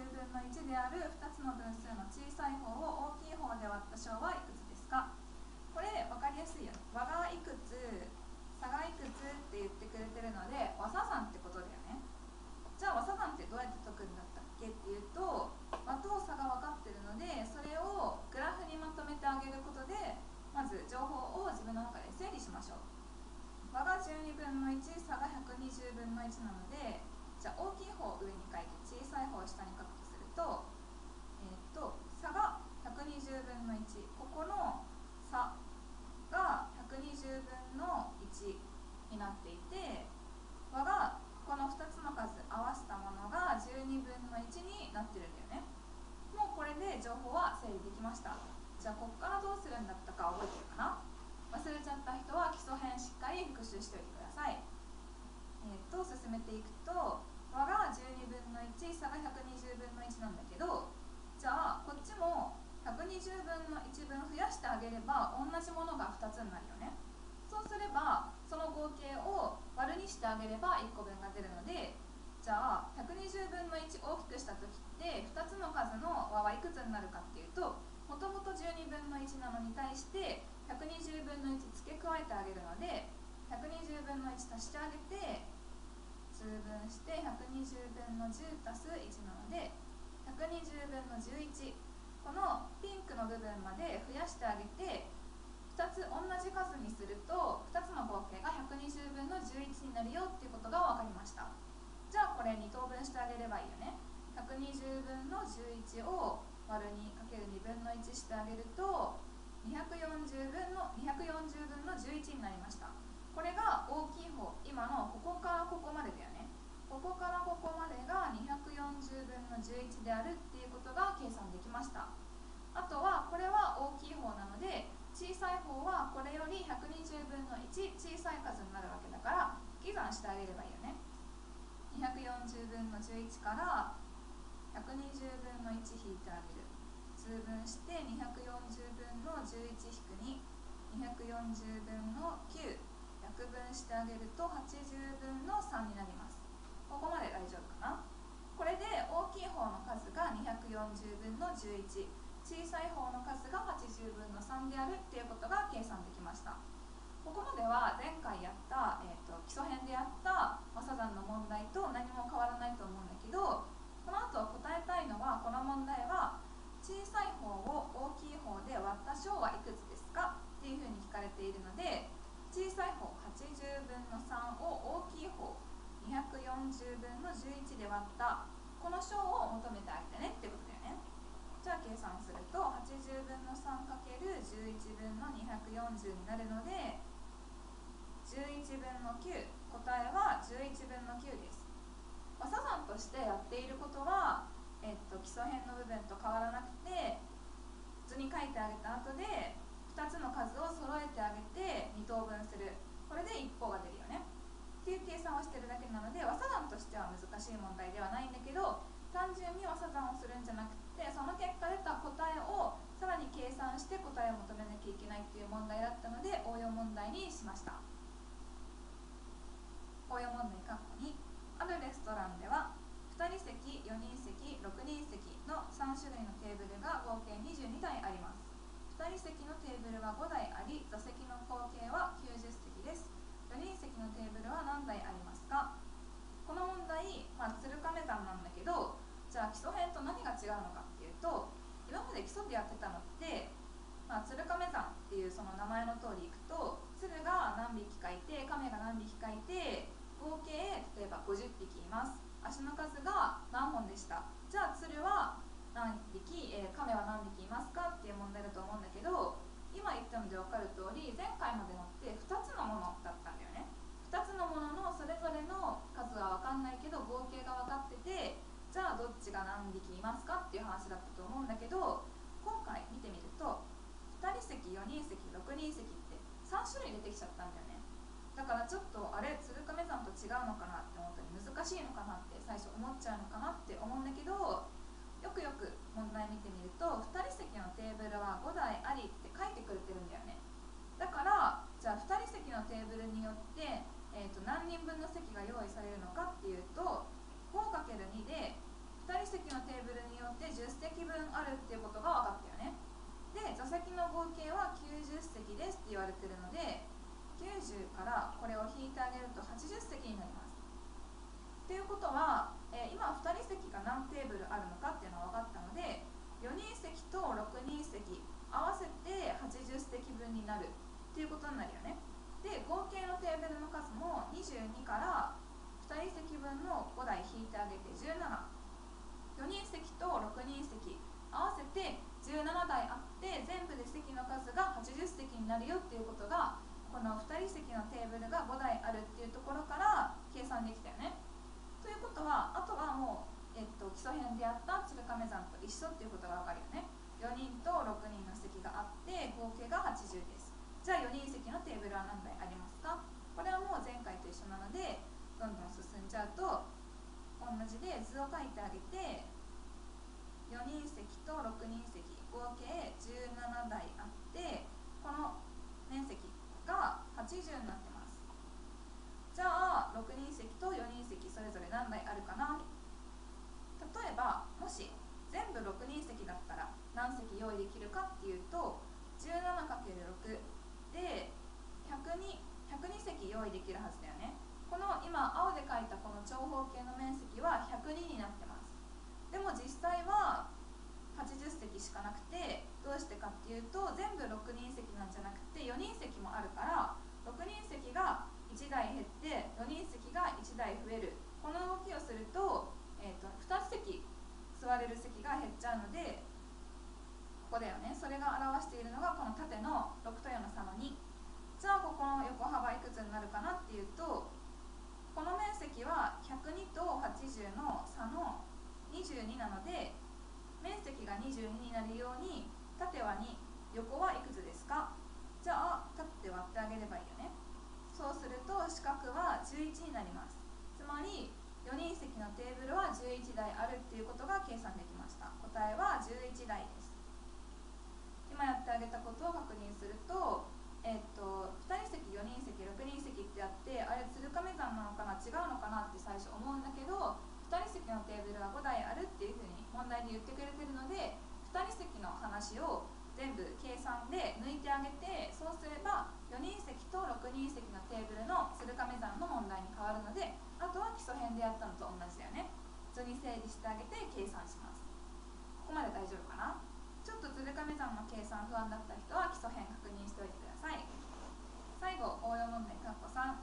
10分の1である2つの分数の小さい方を大きい方で割った小はいくつですか？これ分かりやすいよ。ね和がいくつ差がいくつって言ってくれてるので和差算ってことだよね。じゃあ和差算ってどうやって解くんだったっけっていうと和と差が分かってるのでそれをグラフにまとめてあげることでまず情報を自分の中で整理しましょう。和が12分の1差が120分の1なのでじゃあ大きい方を上に書いて小さい方を下に書く情報は整理できました。じゃあここからどうするんだったか覚えてるかな？忘れちゃった人は基礎編しっかり復習しておいてください。えー、と進めていくと和が12分の1差が120分の1なんだけどじゃあこっちも120分の1分増やしてあげれば同じものが2つになるよね。そうすればその合計を割るにしてあげれば1個分が出るのでじゃあ120分の1大きくした時って2つの数の和はいくつになるかっていうともともと12分の1なのに対して120分の1付け加えてあげるので120分の1足してあげて通分して120分の10足す1なので120分の11このピンクの部分まで増やしてあげて2つ同じ数にすると2つの合計が120分の11になるよっていうことが分かりましたじゃあこれ2等分してあげればいいよね120分の11を割る2かける2分の1してあげると240分の240分の11になりました。これが大きい方今のここからここまでだよね。ここからここまでが240分の11であるっていうことが計算できました。あとはこれは大きい方なので小さい方はこれより120分の1小さい数になるわけだから引き算してあげればいいよね。240分の11から120分の1引いてあげる。通分して240分の11引く2240分の9約分してあげると80分の3になります。ここまで大丈夫かな？これで大きい方の数が240分の11小さい方の数が80分の3であるっていうことが計算できました。ここまでは前回やった、えーと、基礎編でやった和サザンの問題と何も変わらないと思うんだけどこの後答えたいのはこの問題は小さい方を大きい方で割った小はいくつですかっていうふうに聞かれているので小さい方80分の3を大きい方240分の11で割ったこの小を求めてあげてねってことだよね。じゃあ計算すると80分の 3×11 分の240になるので11分の9答えは11分の9です。サザンとしてやっていることはえっと、基礎編の部分と変わらなくて図に書いてあげた後で2つの数を揃えてあげて2等分する。これで1項が出るっていう計算をしてるだけなので和算としては難しい問題ではないんだけど単純に和算をするんじゃなくてその結果出た答えをさらに計算して答えを求めなきゃいけないっていう問題だったので応用問題にしました。応用問題括弧2あるレストランでは2人席4人席6人席の3種類のテーブルが合計22台あります。2人席のテーブルは5台あり座席の合計は9席です4人席のテーブルは何台ありますか？この問題、まあ、鶴亀山なんだけどじゃあ基礎編と何が違うのかっていうと今まで基礎でやってたのって、まあ、鶴亀山っていうその名前の通りいくと鶴が何匹かいて亀が何匹かいて合計例えば50匹います。足の数が何本でした？じゃあ鶴は何匹、えー、亀は何匹いますか？っていう問題だと思うんだけど今言ったので分かる通り前回までのって2つのものだったんだよね2つのもののそれぞれの数は分かんないけど合計が分かっててじゃあどっちが何匹いますかっていう話だったと思うんだけど今回見てみると2人席4人席6人席って3種類出てきちゃったんだよね。だからちょっとあれ鶴亀山と違うのかなって思ったり難しいのかなって最初思っちゃうのかなって思うんだけどよくよく問題見てみると2人席のテーブルは5台ありって書いてくれてるんだよねだからことは、えー今2人席が何テーブルあるのかっていうのが分かったので4人席と6人席合わせて80席になるっていうことになるよね。で合計のテーブルの数も22から2人席分の5台引いてあげて174人席と6人席。合わせて17台あって全部で席の数が80席になるよっていうことがこの2人席のテーブルが5台あるっていうところから計算できたよね。ということはあとはもう、えっと、基礎編であった鶴亀山と一緒っていうことが分かるよね。4人と6人の席。があって合計が80です。じゃあ4人席のテーブルは何台ありますか？これはもう前回と一緒なのでどんどん進んじゃうと同じで図を書いてあげて4人席と6人席合計17台あってこの面積が80になってます。じゃあ6人席と4人席それぞれ何台あるかな？例えばもし全部6人席だったら何席用意できるかっていうと 17×6 で102 102席用意できるはずだよね。この今青で書いたこの長方形の面積は102になってます。でも実際は80席しかなくてどうしてかっていうと全部6人席なんじゃなくて4人席もあるから6人席が1台減って4人席が1台増える。この動きをすると,、えー、と2席座れる席が減っちゃうのでここだよね。それが表しているのがこの縦の6と4の差の2じゃあここの横幅いくつになるかなっていうとこの面積は102と80の差の22なので面積が22になるように縦は2横はいくつですか？じゃあ縦で割ってあげればいいよね。そうすると四角は11になります。つまり4人席のテーブルは11台あるっていうことが計算できました。答えは11台。です今やってあげたことを確認するとえっと2人席4人席6人席ってあってあれ鶴亀山なのかな違うのかなって最初思うんだけど2人席のテーブルは5台あるっていうふうに問題で言ってくれてるので2人席の話を全部計算で抜いてあげてそうすれば4人席と6人席のテーブルの鶴亀山の問題に変わるのであとは基礎編でやったのと同じだよね。図に整理してあげて計算します。ここまで大丈夫かな？ちょっと鶴亀山の計算不安だった人は基礎編確認しておいてください。最後応用問題括弧3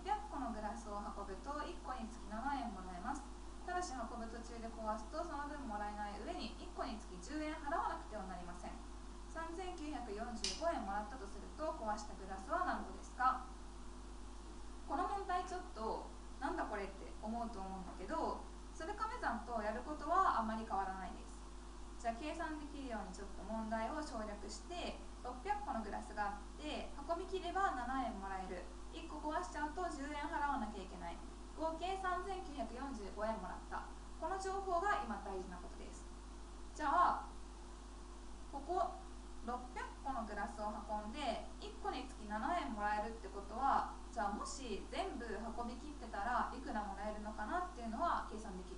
600個のグラスを運ぶと1個につき7円もらえます。ただし運ぶ途中で壊すとその分もらえない上に1個につき10円払わなくてはなりません。3945円もらったとすると壊したグラスは何個ですか？この問題ちょっとなんだこれって思うと思うんだけど鶴亀山とやることはあまり変わらないじゃあ計算できるようにちょっと問題を省略して600個のグラスがあって運び切れば7円もらえる。1個壊しちゃうと10円払わなきゃいけない。合計3945円もらった。この情報が今大事なことです。じゃあここ600個のグラスを運んで1個につき7円もらえるってことはじゃあもし全部運びきってたらいくらもらえるのかなっていうのは計算できる。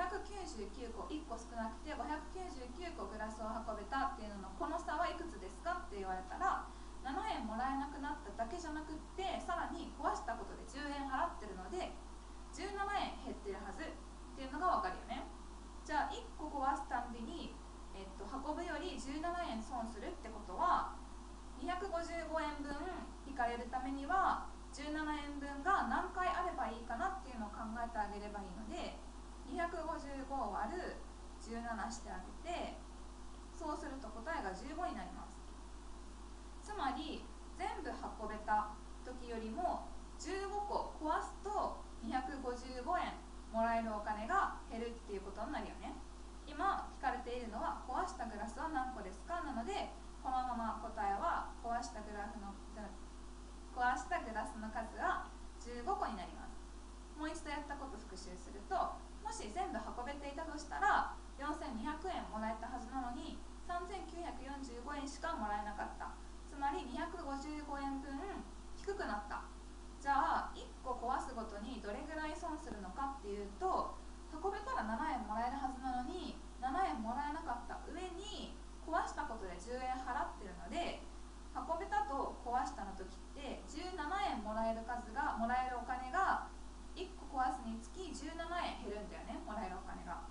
599個1個少なくて599個グラスを運べたっていうののこの差はいくつですか？って言われたら7円もらえなくなっただけじゃなくってさらに壊したことで10円払ってるので17円減ってるはずっていうのが分かるよね。じゃあ1個壊すたんびに、えっと、運ぶより17円損するってことは255円分引かれるためには17円分が何回あればいいかなっていうのを考えてあげればいいので255を割る17してあげてそうすると答えが15になります。つまり全部運べた時よりも15個壊すと255円もらえるお金が減るっていうことになるよね。今聞かれているのは壊したグラスは何個ですか？なのでこのまま答えは壊したグラフの壊したグラスの数が15個になります。もう一度やったこと復習するともし全部運べていたとしたら4200円もらえたはずなのに3945円しかもらえなかった。つまり255円分低くなった。じゃあ1個壊すごとにどれぐらい損するのかっていうと運べたら7円もらえるはずなのに7円もらえなかった上に壊したことで10円払ってるので運べたと壊したの時って17円もらえる数がもらえるお金が1個壊すにつき17円減るんだよねもらえるお金が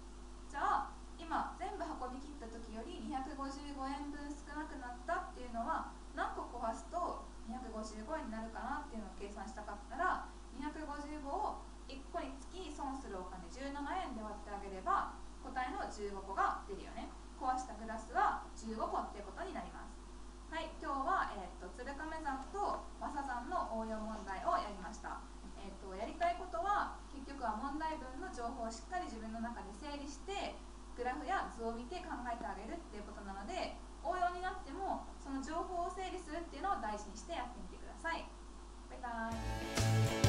じゃあ今全部運び切った時より255円分少なくなったっていうのは何個壊すと255円になるかなっていうのを計算したかったら255を1個につき損するお金17円で割ってあげれば15個が出るよね。壊したグラスは15個っていうことになります。はい今日は、えーと、鶴亀山と和佐山の応用問題をやりました。えーとやりたいことは結局は問題文の情報をしっかり自分の中で整理してグラフや図を見て考えてあげるっていうことなので応用になってもその情報を整理するっていうのを大事にしてやってみてください。バイバイ。